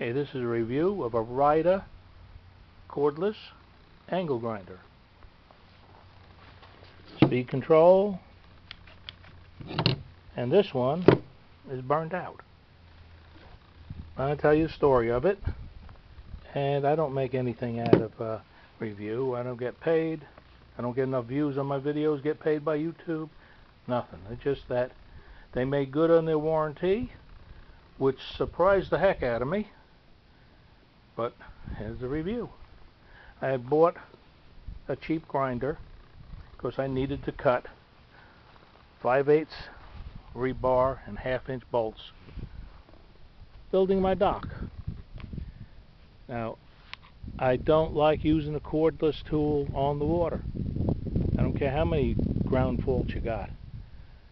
Okay, this is a review of a Rida cordless angle grinder. Speed control. And this one is burned out. To tell you the story of it. And I don't make anything out of a review. I don't get paid. I don't get enough views on my videos, get paid by YouTube. Nothing. It's just that they made good on their warranty, which surprised the heck out of me. But here's the review. I bought a cheap grinder because I needed to cut 5 8 rebar and half inch bolts building my dock. Now, I don't like using a cordless tool on the water. I don't care how many ground faults you got.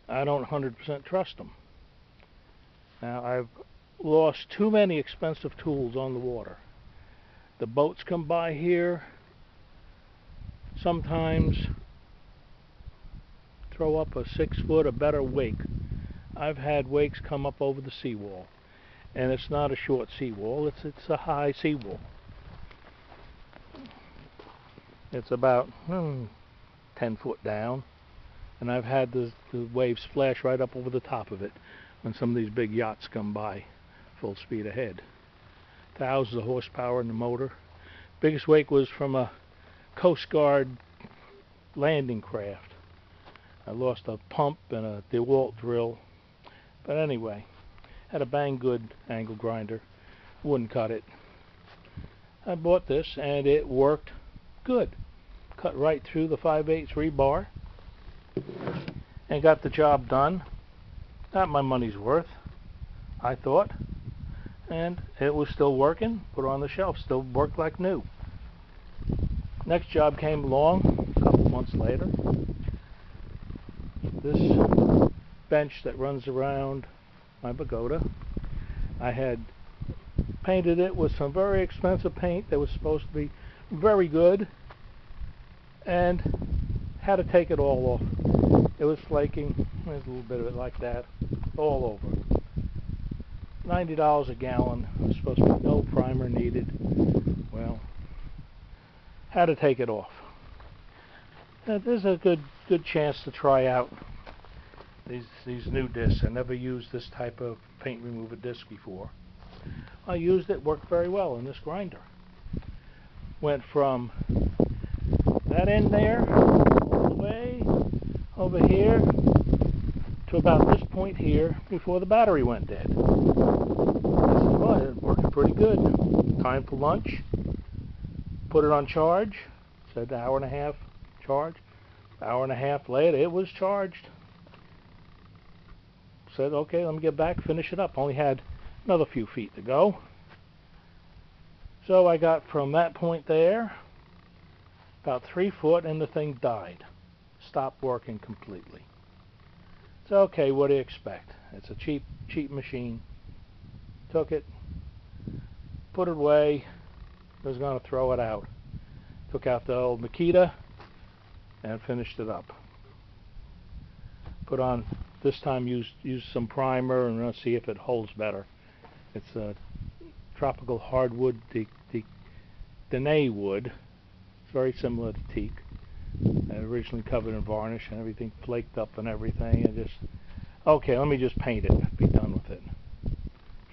I don't 100% trust them. Now, I've lost too many expensive tools on the water. The boats come by here, sometimes throw up a six foot or better wake. I've had wakes come up over the seawall. And it's not a short seawall, it's it's a high seawall. It's about hmm, 10 foot down. And I've had the, the waves flash right up over the top of it when some of these big yachts come by full speed ahead thousands of horsepower in the motor. Biggest wake was from a Coast Guard landing craft. I lost a pump and a DeWalt drill. But anyway, had a Banggood angle grinder. Wouldn't cut it. I bought this and it worked good. Cut right through the 5 8 rebar and got the job done. Not my money's worth, I thought and it was still working, put it on the shelf, still worked like new. Next job came along a couple months later. This bench that runs around my pagoda, I had painted it with some very expensive paint that was supposed to be very good and had to take it all off. It was flaking, there's a little bit of it like that, all over. $90 a gallon. There's supposed to be no primer needed. Well, how to take it off. Now, there's a good good chance to try out these these new discs. I never used this type of paint remover disc before. I used it, worked very well in this grinder. Went from that end there all the way over here to about this point here before the battery went dead. Well, it worked pretty good. Time for lunch. Put it on charge. Said an hour and a half charge. Hour and a half later, it was charged. Said, okay, let me get back, finish it up. Only had another few feet to go. So I got from that point there about three foot and the thing died. Stopped working completely. So okay, what do you expect? It's a cheap, cheap machine. Took it, put it away, was going to throw it out. Took out the old Makita and finished it up. Put on, this time used, used some primer and let's see if it holds better. It's a tropical hardwood, the, the Dene wood. It's very similar to teak originally covered in varnish and everything flaked up and everything and just okay let me just paint it be done with it.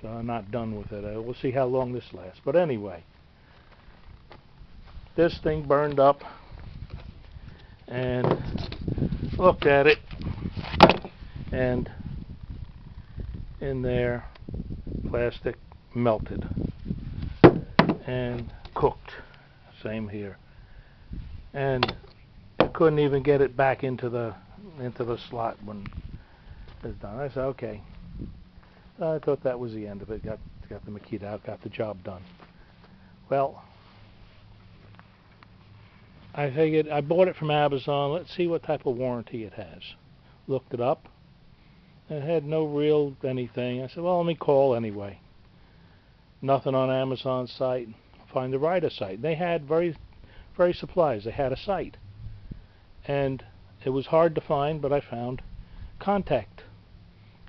So I'm not done with it. Uh, we'll see how long this lasts. But anyway this thing burned up and looked at it and in there plastic melted and cooked. Same here. And couldn't even get it back into the into the slot when it's done. I said, okay. I thought that was the end of it. Got got the Makita out, got the job done. Well, I figured I bought it from Amazon. Let's see what type of warranty it has. Looked it up. It had no real anything. I said, well, let me call anyway. Nothing on Amazon's site. Find the Rida site. They had very, very supplies. They had a site and it was hard to find, but I found contact.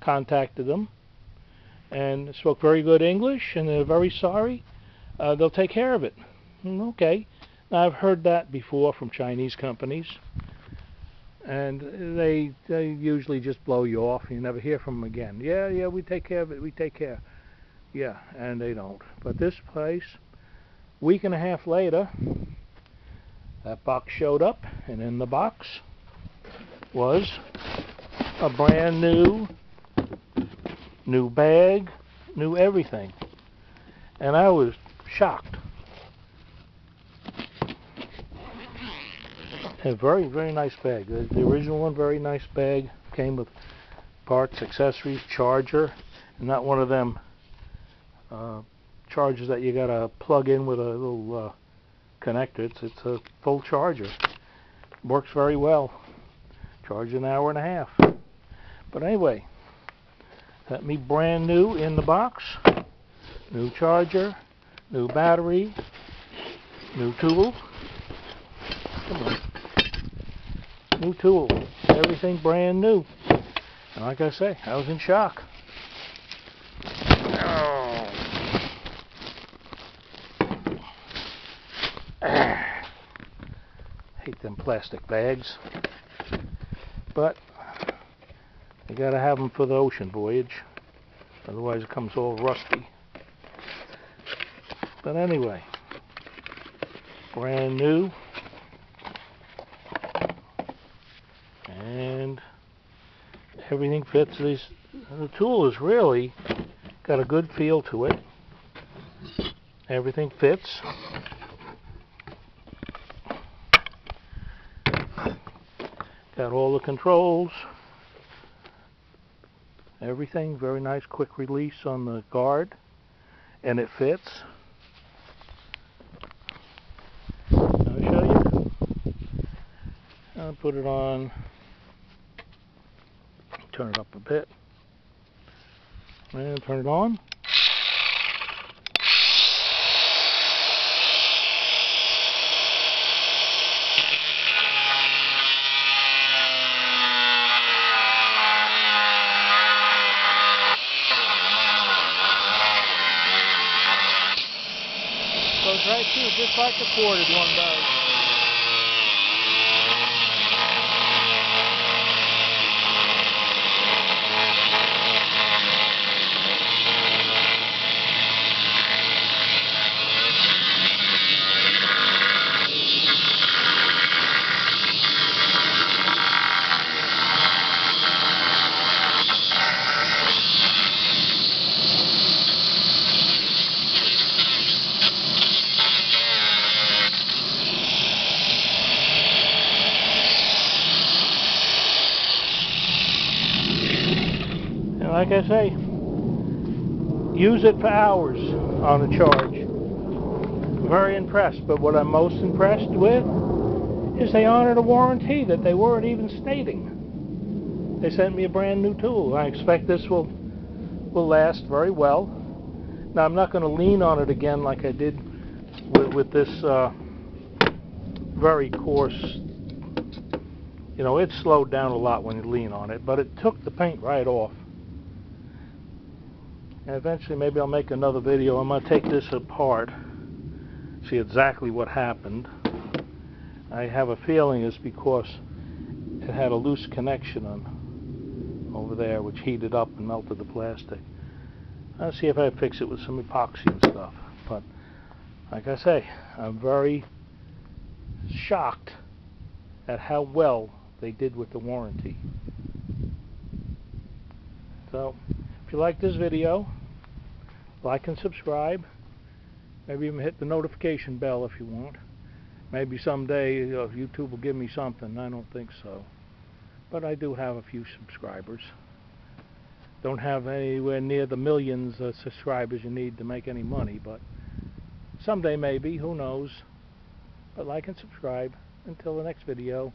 Contacted them, and spoke very good English, and they're very sorry. Uh, they'll take care of it. Mm, Okay. Now, I've heard that before from Chinese companies, and they they usually just blow you off. You never hear from them again. Yeah, yeah, we take care of it. We take care. Yeah, and they don't. But this place, week and a half later, that box showed up, and in the box was a brand new, new bag, new everything, and I was shocked. A very, very nice bag. The, the original one, very nice bag. Came with parts, accessories, charger, and not one of them uh, chargers that you gotta plug in with a little uh, connector. It's it's a full charger. Works very well. Charge an hour and a half. But anyway, that me brand new in the box. New charger, new battery, new tool. Come on. New tool. Everything brand new. And like I say, I was in shock. Hate them plastic bags. But you gotta have them for the ocean voyage. Otherwise it comes all rusty. But anyway, brand new. And everything fits. These the tool is really got a good feel to it. Everything fits. Got all the controls. Everything very nice quick release on the guard and it fits. I'll show you. I'll put it on turn it up a bit and turn it on right through just like the corded one does like I say, use it for hours on a charge. Very impressed, but what I'm most impressed with is they honored a warranty that they weren't even stating. They sent me a brand new tool. I expect this will will last very well. Now I'm not going to lean on it again like I did with, with this uh, very coarse. You know, it slowed down a lot when you lean on it, but it took the paint right off. And eventually maybe I'll make another video. I'm going to take this apart, see exactly what happened. I have a feeling it's because it had a loose connection on over there which heated up and melted the plastic. I'll see if I fix it with some epoxy and stuff. But like I say, I'm very shocked at how well they did with the warranty. So, if you like this video, like and subscribe. Maybe even hit the notification bell if you want. Maybe someday you know, YouTube will give me something. I don't think so. But I do have a few subscribers. Don't have anywhere near the millions of subscribers you need to make any money, but someday maybe, who knows. But like and subscribe. Until the next video.